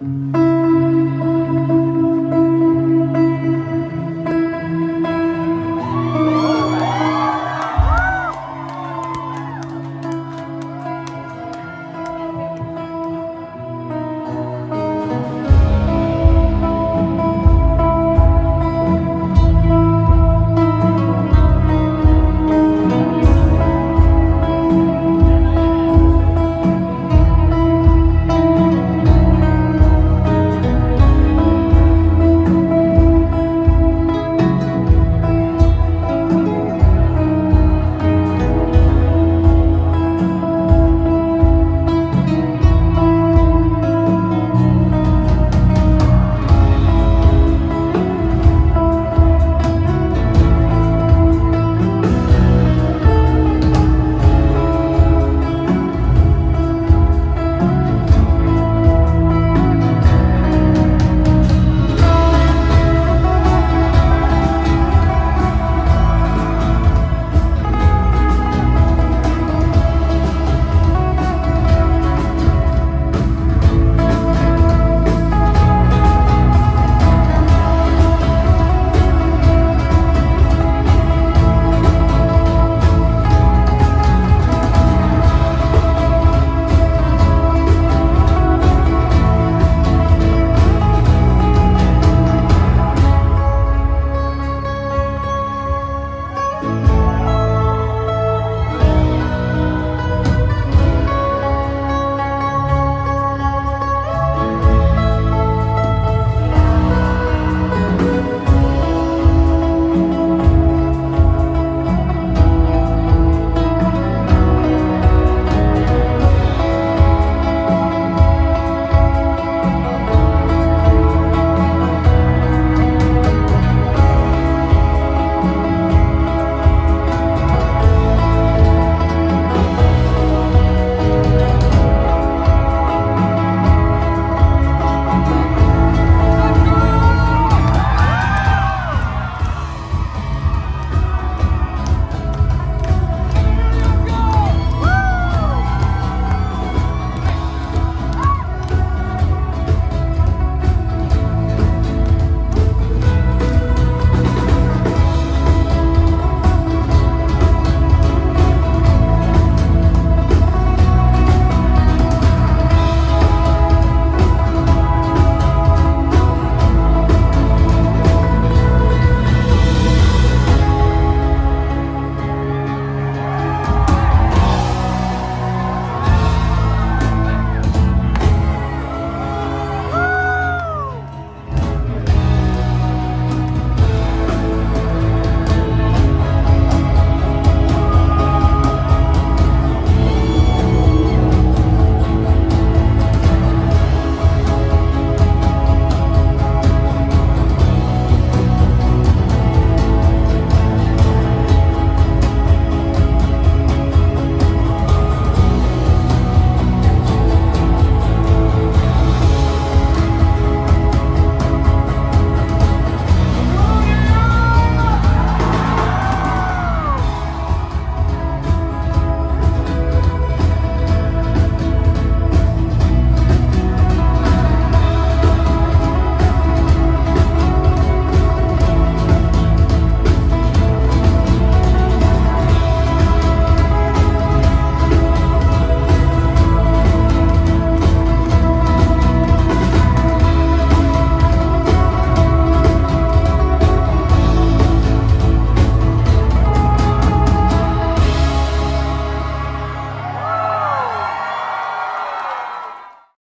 you